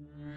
Mm-hmm.